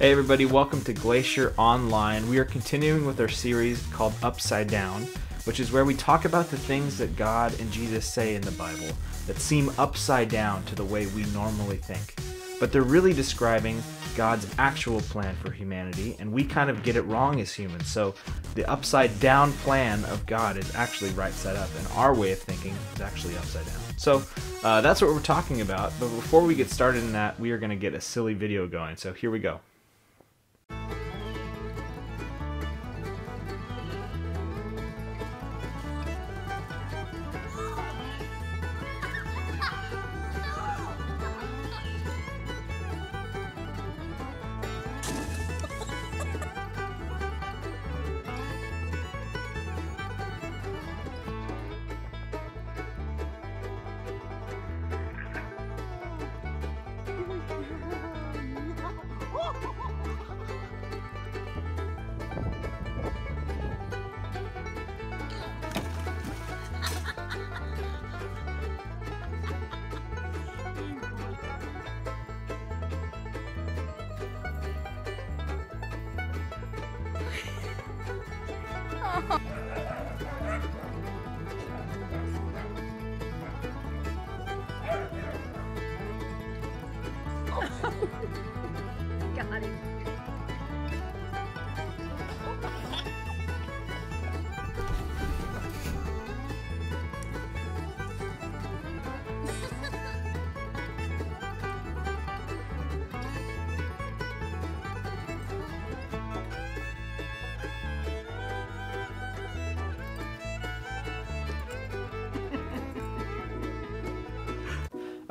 Hey, everybody, welcome to Glacier Online. We are continuing with our series called Upside Down, which is where we talk about the things that God and Jesus say in the Bible that seem upside down to the way we normally think. But they're really describing God's actual plan for humanity, and we kind of get it wrong as humans. So the upside down plan of God is actually right side up, and our way of thinking is actually upside down. So uh, that's what we're talking about. But before we get started in that, we are going to get a silly video going. So here we go. Him.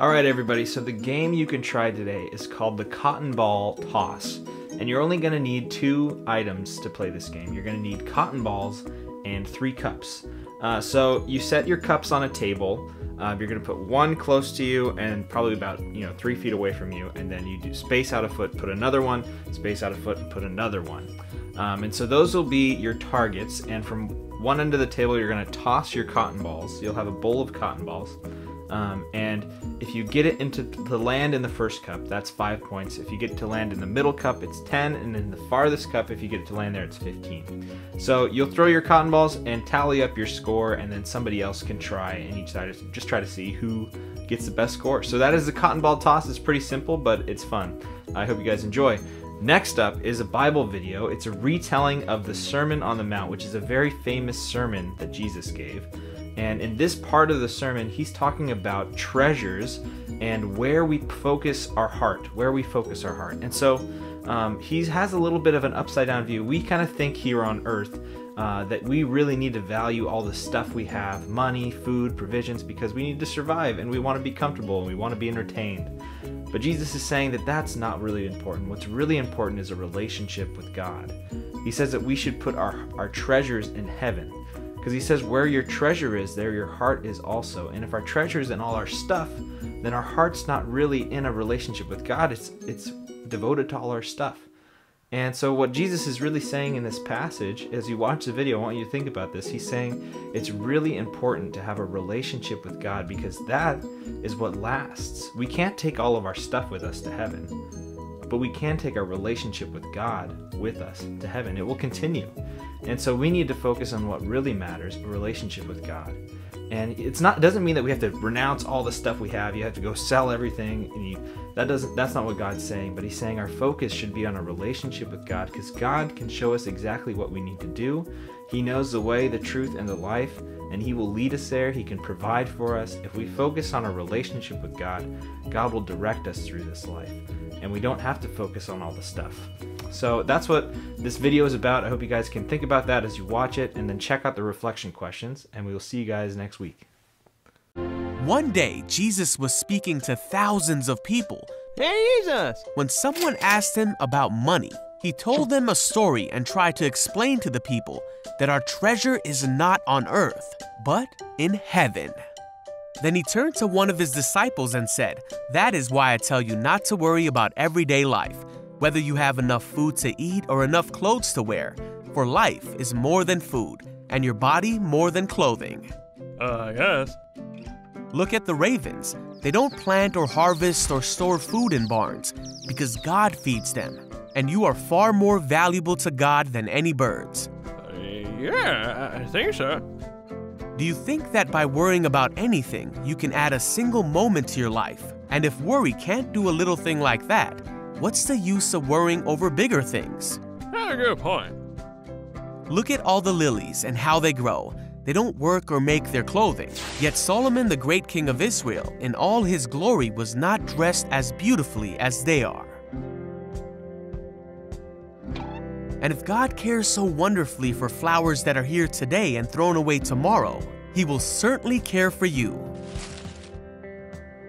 All right, everybody. So the game you can try today is called the Cotton Ball Toss, and you're only going to need two items to play this game. You're going to need cotton balls and three cups. Uh, so you set your cups on a table. Uh, you're going to put one close to you and probably about you know three feet away from you, and then you do space out a foot, put another one, space out a foot, and put another one. Um, and so those will be your targets. And from one end of the table, you're going to toss your cotton balls. You'll have a bowl of cotton balls. Um, and if you get it into the land in the first cup, that's five points. If you get to land in the middle cup, it's 10. And in the farthest cup, if you get it to land there, it's 15. So you'll throw your cotton balls and tally up your score, and then somebody else can try and each side just try to see who gets the best score. So that is the cotton ball toss. It's pretty simple, but it's fun. I hope you guys enjoy. Next up is a Bible video. It's a retelling of the Sermon on the Mount, which is a very famous sermon that Jesus gave. And in this part of the sermon, he's talking about treasures and where we focus our heart, where we focus our heart. And so um, he has a little bit of an upside down view. We kind of think here on earth uh, that we really need to value all the stuff we have money, food, provisions because we need to survive and we want to be comfortable and we want to be entertained. But Jesus is saying that that's not really important. What's really important is a relationship with God. He says that we should put our, our treasures in heaven. Because he says, where your treasure is, there your heart is also. And if our treasure is in all our stuff, then our heart's not really in a relationship with God. It's it's devoted to all our stuff. And so what Jesus is really saying in this passage, as you watch the video, I want you to think about this. He's saying it's really important to have a relationship with God because that is what lasts. We can't take all of our stuff with us to heaven, but we can take our relationship with God with us to heaven. It will continue. And so we need to focus on what really matters, a relationship with God. And it's not doesn't mean that we have to renounce all the stuff we have. You have to go sell everything and you that doesn't that's not what God's saying, but he's saying our focus should be on a relationship with God because God can show us exactly what we need to do. He knows the way, the truth and the life, and he will lead us there. He can provide for us. If we focus on a relationship with God, God will direct us through this life. And we don't have to focus on all the stuff. So that's what this video is about. I hope you guys can think about that as you watch it and then check out the reflection questions and we will see you guys next week. One day, Jesus was speaking to thousands of people Hey, Jesus! when someone asked him about money. He told them a story and tried to explain to the people that our treasure is not on earth, but in heaven. Then he turned to one of his disciples and said, That is why I tell you not to worry about everyday life, whether you have enough food to eat or enough clothes to wear. For life is more than food, and your body more than clothing. Uh, I guess. Look at the ravens. They don't plant or harvest or store food in barns because God feeds them. and you are far more valuable to God than any birds. Uh, yeah, I think so. Do you think that by worrying about anything, you can add a single moment to your life? And if worry can't do a little thing like that, what's the use of worrying over bigger things? A good point. Look at all the lilies and how they grow. They don't work or make their clothing. Yet Solomon, the great king of Israel, in all his glory, was not dressed as beautifully as they are. And if God cares so wonderfully for flowers that are here today and thrown away tomorrow, He will certainly care for you.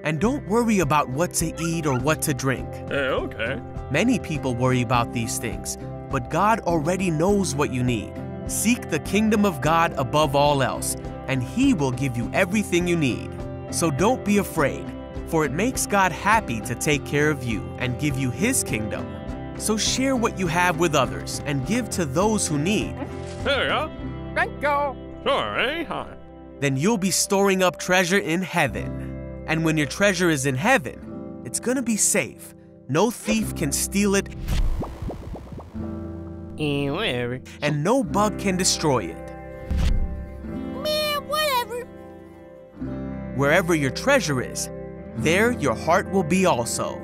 And don't worry about what to eat or what to drink. Yeah, okay. Many people worry about these things, but God already knows what you need. Seek the kingdom of God above all else, and He will give you everything you need. So don't be afraid, for it makes God happy to take care of you and give you His kingdom. So share what you have with others and give to those who need. There we go. Thank you. Sure, anytime. Then you'll be storing up treasure in heaven. And when your treasure is in heaven, it's gonna be safe. No thief can steal it, Eh, whatever. and no bug can destroy it. Man, whatever. Wherever your treasure is, there your heart will be also.